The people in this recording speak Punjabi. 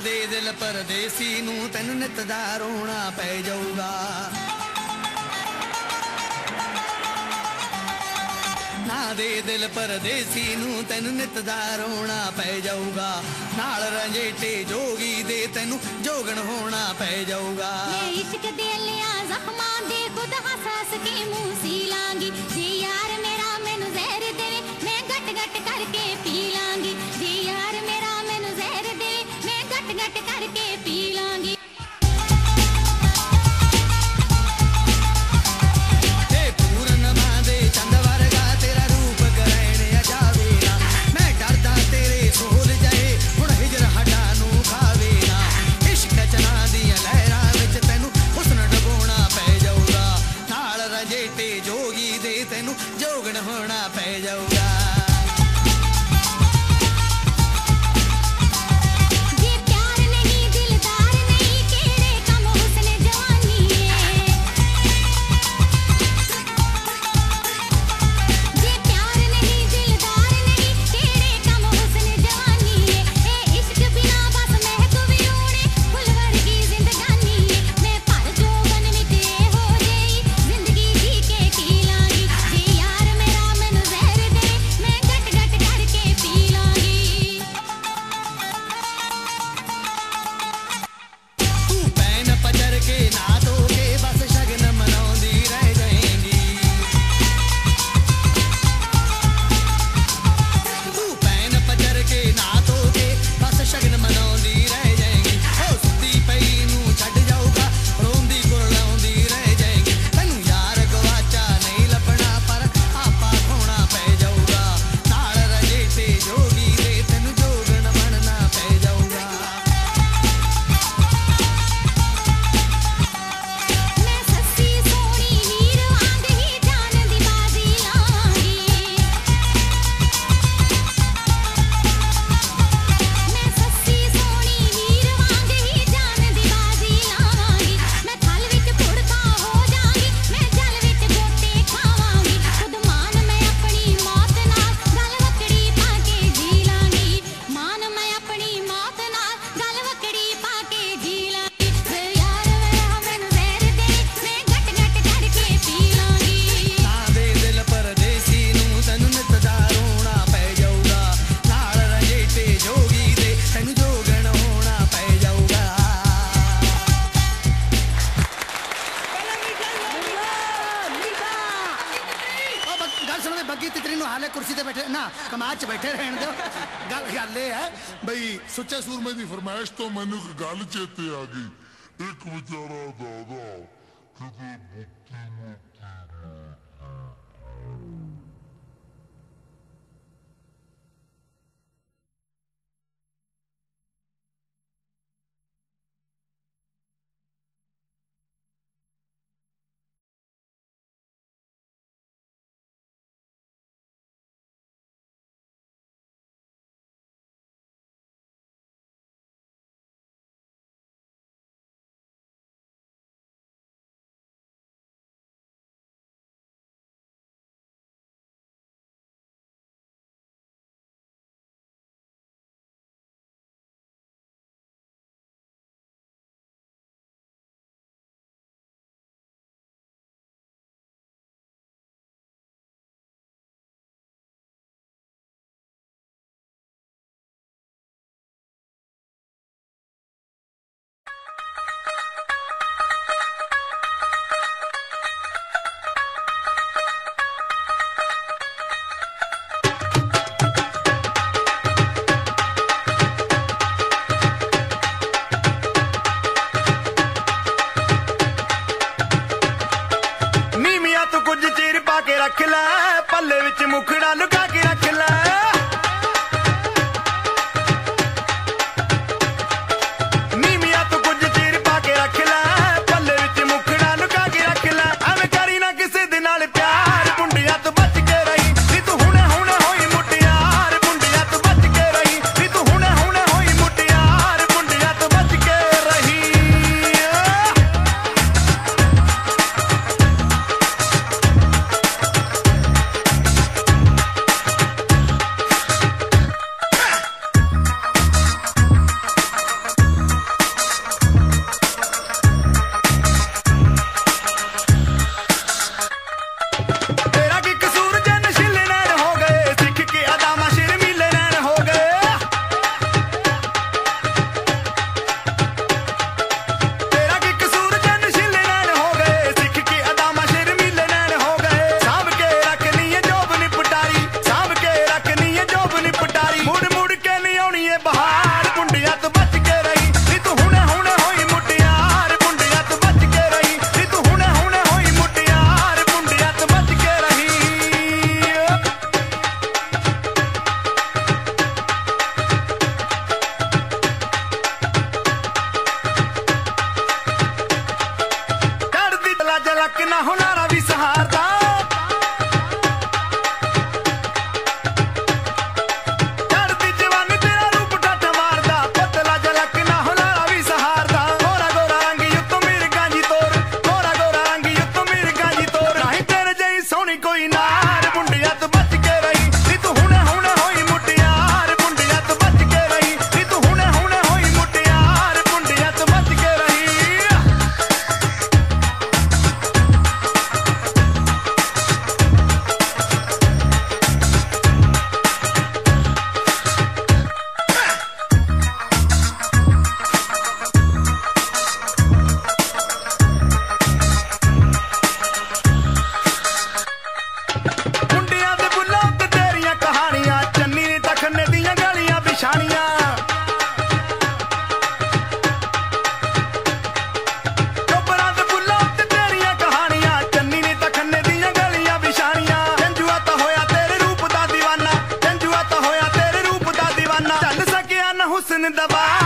ਦੇ ਦਿਲ ਪਰਦੇਸੀ ਨੂੰ ਤੈਨੂੰ ਨਿਤ ਦਾ ਰੋਣਾ ਪੈ ਜਾਊਗਾ। ਨਾ ਦੇ ਦਿਲ ਪਰਦੇਸੀ ਨੂੰ ਤੈਨੂੰ ਨਿਤ ਦਾ ਰੋਣਾ ਪੈ ਜਾਊਗਾ। ਨਾਲ ਰੰਜੇਟੇ ਜੋਗੀ ਦੇ ਤੈਨੂੰ ਜੋਗਣ ਹੋਣਾ ਪੈ ਜਾਊਗਾ। ਇਸ਼ਕ ਦੇ ਲਿਆ ਜ਼ਖਮਾਂ ਦੇ ਖੁਦ ਹੱਸ ਕੇ ਮੂੰਹ ਸੀ ਲਾਂਗੀ। ਜੇ ਯਾਰ ਮੇਰਾ ਮੈਨੂੰ ਜ਼ਹਿਰ ਦੇਵੇ, ਮੈਂ ਘਟ ਘਟ ਕਰਕੇ ਪੀ ਲਾਂ ਬੱਗੀ ਤਿਤਰੀ ਨੂੰ ਹਾਲੇ ਕੁਰਸੀ ਤੇ ਬੈਠੇ, ਨਾ ਕਮਾਦ 'ਚ ਬੈਠੇ ਰਹਿਣ ਦਿਓ। ਗੱਲ ਗੱਲ ਇਹ ਹੈ, ਬਈ ਸੁੱਚੇ ਸੂਰਮੇ ਦੀ ਫਰਮਾਇਸ਼ ਤੋਂ ਮੈਨੂੰ ਇੱਕ ਗੱਲ ਚੇਤੇ ਆ ਗਈ। ਇੱਕ ਵਿਚਾਰਾ ਦਾਦਾ ਕਿਤੇ ਬੁੱਤੀ ਨੂੰ ਤਾਰਾ ਵੀ ਸਹਾਰਦਾ। दबा